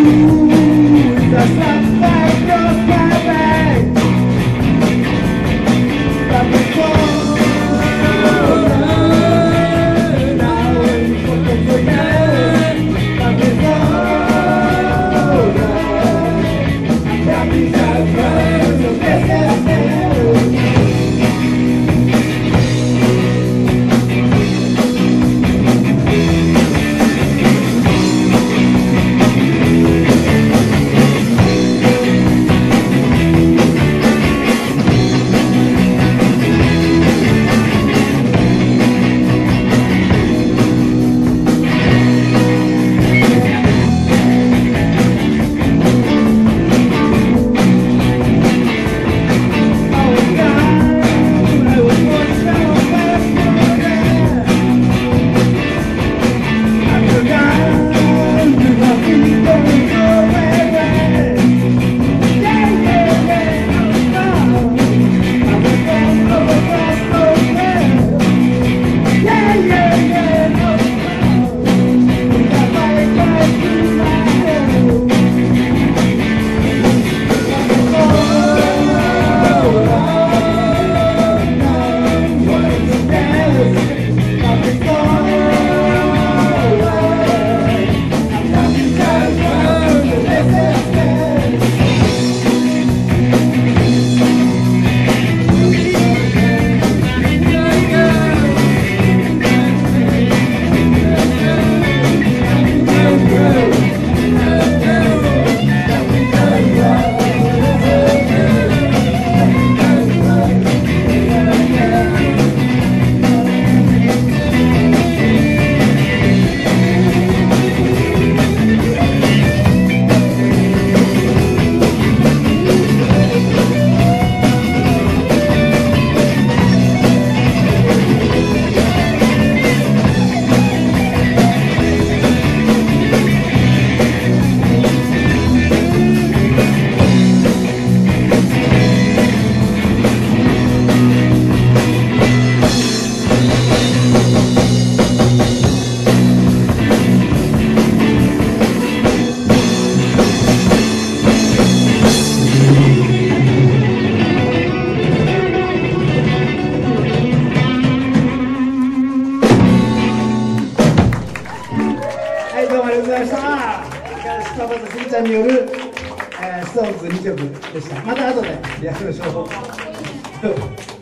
muitas satisfação. んによる、えー、ストーンズ2曲でした。また後でやりましょう。